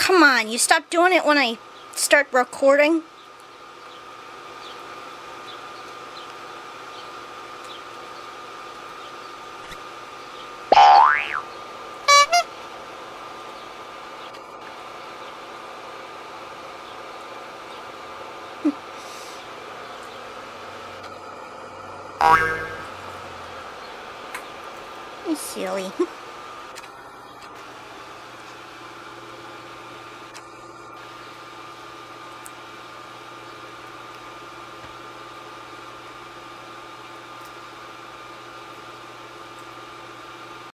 come on, you stop doing it when I start recording. silly.